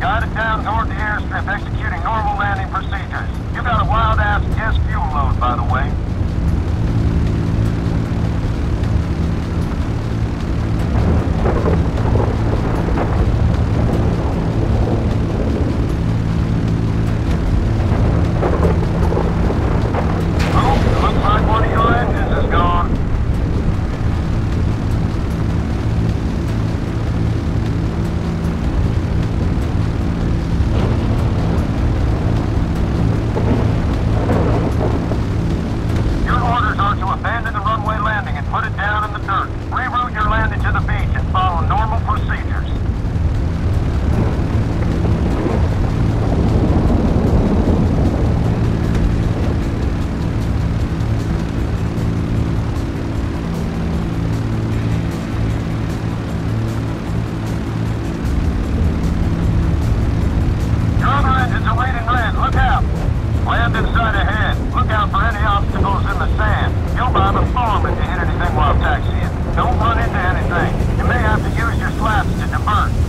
Got it down. the farm if you hit anything while taxiing. Don't run into anything. You may have to use your slaps to divert.